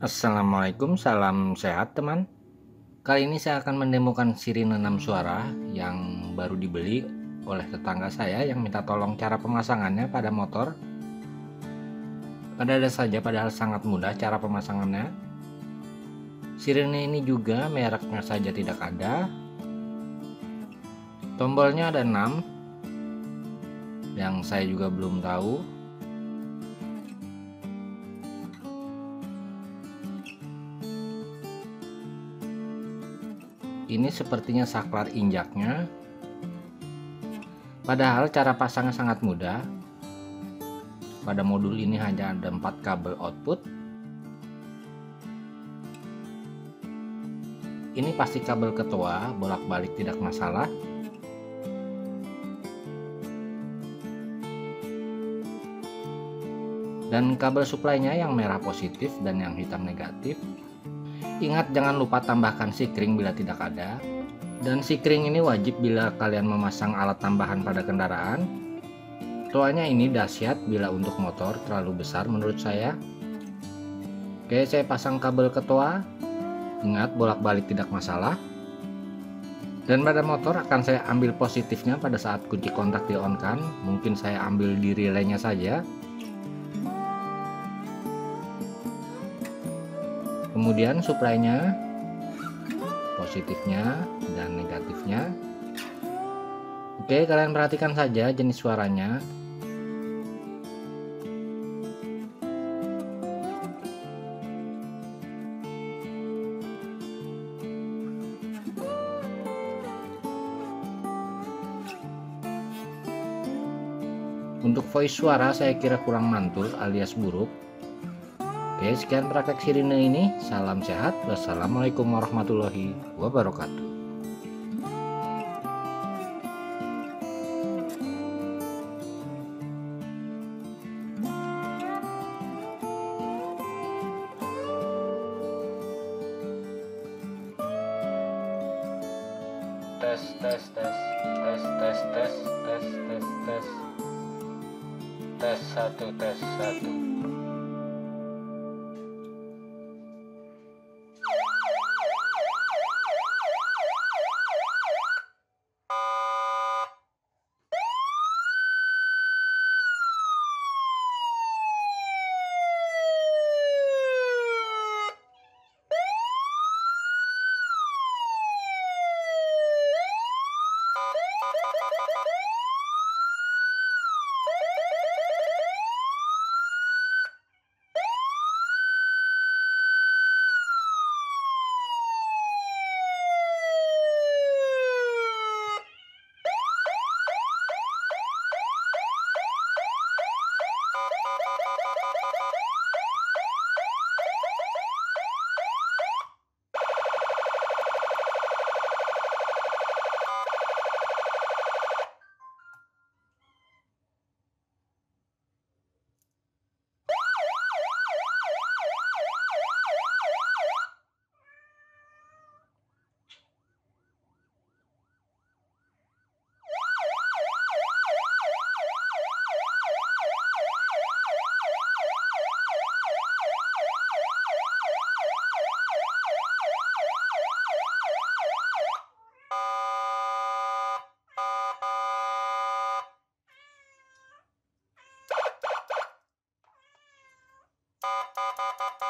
Assalamualaikum, salam sehat teman. Kali ini saya akan mendemokan sirine 6 suara yang baru dibeli oleh tetangga saya yang minta tolong cara pemasangannya pada motor. Ada-ada saja padahal sangat mudah cara pemasangannya. Sirine ini juga mereknya saja tidak ada. Tombolnya ada 6 Yang saya juga belum tahu ini sepertinya saklar injaknya. Padahal cara pasangnya sangat mudah. Pada modul ini hanya ada 4 kabel output. Ini pasti kabel ketua bolak-balik tidak masalah. Dan kabel suplainya yang merah positif dan yang hitam negatif Ingat jangan lupa tambahkan sikring bila tidak ada. Dan sikring ini wajib bila kalian memasang alat tambahan pada kendaraan. Soalnya ini dahsyat bila untuk motor terlalu besar menurut saya. Oke, saya pasang kabel ketua. Ingat bolak-balik tidak masalah. Dan pada motor akan saya ambil positifnya pada saat kunci kontak di on kan. Mungkin saya ambil di relaynya saja kemudian suplainya positifnya dan negatifnya. Oke kalian perhatikan saja jenis suaranya. Untuk voice suara saya kira kurang mantul alias buruk Oke, sekian praktek sirine ini. Salam sehat. Wassalamualaikum warahmatullahi wabarakatuh. tes tes tes tes tes tes tes tes tes tes satu tes satu Thank you.